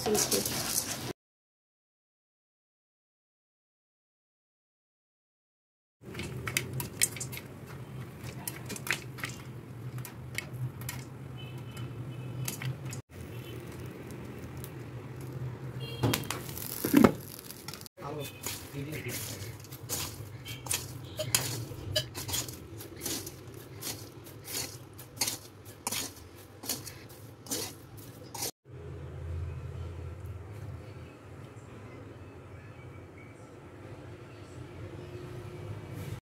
secret. Thank you.